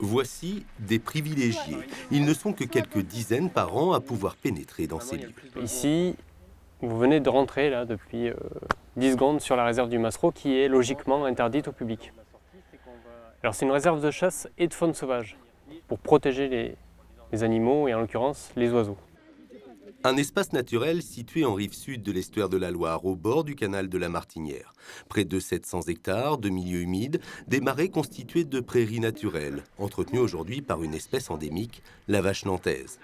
Voici des privilégiés. Ils ne sont que quelques dizaines par an à pouvoir pénétrer dans ces lieux. Ici, vous venez de rentrer là depuis 10 euh, secondes sur la réserve du Massereau qui est logiquement interdite au public. Alors c'est une réserve de chasse et de faune sauvage pour protéger les animaux et en l'occurrence les oiseaux. Un espace naturel situé en rive sud de l'estuaire de la Loire, au bord du canal de la Martinière. Près de 700 hectares de milieux humides, des marais constitués de prairies naturelles, entretenues aujourd'hui par une espèce endémique, la vache nantaise.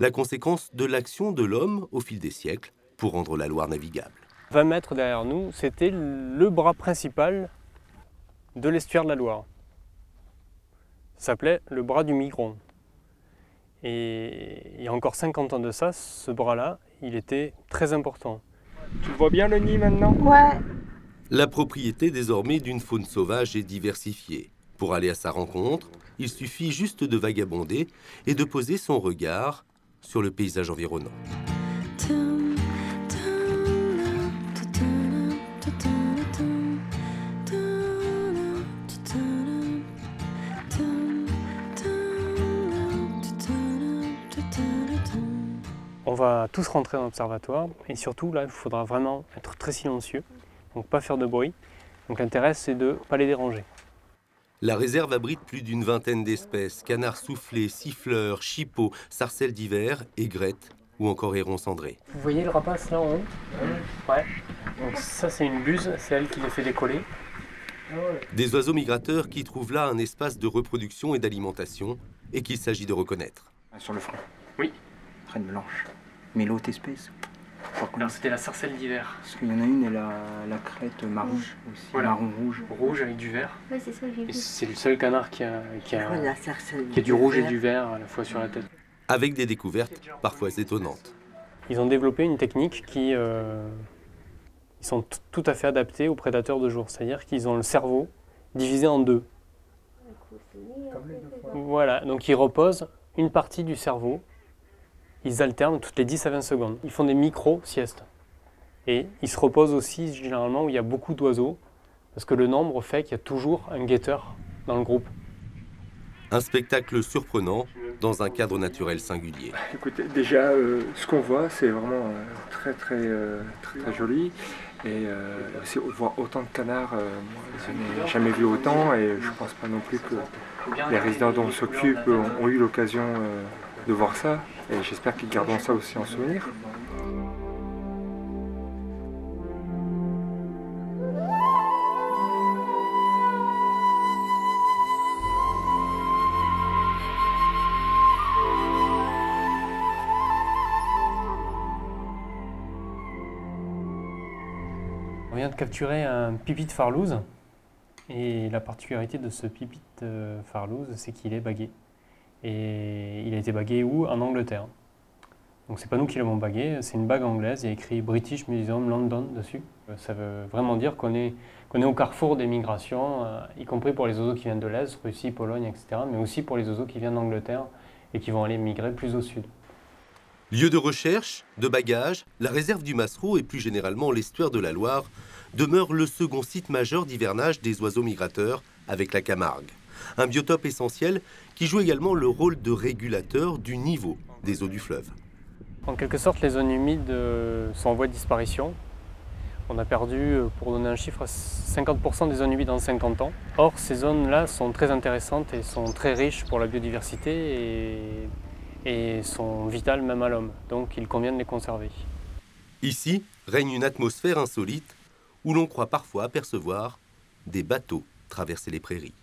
La conséquence de l'action de l'homme au fil des siècles pour rendre la Loire navigable. 20 mètres derrière nous, c'était le bras principal de l'estuaire de la Loire. S'appelait le bras du Migron. Et il y a encore 50 ans de ça, ce bras-là, il était très important. Tu vois bien le nid maintenant? Ouais. La propriété désormais d'une faune sauvage est diversifiée. Pour aller à sa rencontre, il suffit juste de vagabonder et de poser son regard sur le paysage environnant. On va tous rentrer dans l'observatoire et surtout là il faudra vraiment être très silencieux, donc pas faire de bruit. Donc l'intérêt c'est de ne pas les déranger. La réserve abrite plus d'une vingtaine d'espèces, canards soufflés, siffleurs, chipots, sarcelles d'hiver, aigrettes ou encore hérons cendrés. Vous voyez le rapace là en haut? Ouais. Donc ça c'est une buse, c'est elle qui les fait décoller. Des oiseaux migrateurs qui trouvent là un espace de reproduction et d'alimentation et qu'il s'agit de reconnaître. Sur le front. Oui. Reine blanche. Mais l'autre espèce Alors c'était la sarcelle d'hiver. Parce qu'il y en a une, elle a la crête marron aussi. Voilà. Marron rouge. Rouge avec du vert. Ouais, c'est ça, j'ai Et vu. c'est le seul canard qui a, qui a, la sarcelle qui a du rouge et du vert à la fois sur la tête. Avec des découvertes parfois étonnantes. Ils ont développé une technique qui euh, ils sont tout à fait adaptés aux prédateurs de jour. C'est-à-dire qu'ils ont le cerveau divisé en deux. Voilà, donc ils reposent une partie du cerveau. Ils alternent toutes les 10 à 20 secondes. Ils font des micro-siestes. Et ils se reposent aussi généralement où il y a beaucoup d'oiseaux, parce que le nombre fait qu'il y a toujours un guetteur dans le groupe. Un spectacle surprenant dans un cadre naturel singulier. Écoutez, déjà, euh, ce qu'on voit, c'est vraiment euh, très, très, euh, très, très joli. Et euh, aussi, voir autant de canards, euh, moi, je n'ai jamais vu autant. Et je pense pas non plus que les résidents dont on s'occupe ont, ont eu l'occasion euh, de voir ça. Et j'espère qu'ils garderont ça aussi en souvenir. On vient de capturer un pipi de farlouse. Et la particularité de ce pipi de farlouse, c'est qu'il est bagué. Et il a été bagué où? En Angleterre. Donc c'est pas nous qui l'avons bagué, c'est une bague anglaise, il y a écrit British Museum London dessus. Ça veut vraiment dire qu'on est, qu'on est au carrefour des migrations, euh, y compris pour les oiseaux qui viennent de l'Est, Russie, Pologne, etc., mais aussi pour les oiseaux qui viennent d'Angleterre et qui vont aller migrer plus au sud. Lieu de recherche, de bagages, la réserve du Massereau et plus généralement l'estuaire de la Loire demeure le second site majeur d'hivernage des oiseaux migrateurs avec la Camargue. Un biotope essentiel qui joue également le rôle de régulateur du niveau des eaux du fleuve. En quelque sorte, les zones humides euh, sont en voie de disparition. On a perdu, euh, pour donner un chiffre, 50% des zones humides en 50 ans. Or, ces zones-là sont très intéressantes et sont très riches pour la biodiversité et, et sont vitales même à l'homme. Donc, il convient de les conserver. Ici règne une atmosphère insolite où l'on croit parfois apercevoir des bateaux traverser les prairies.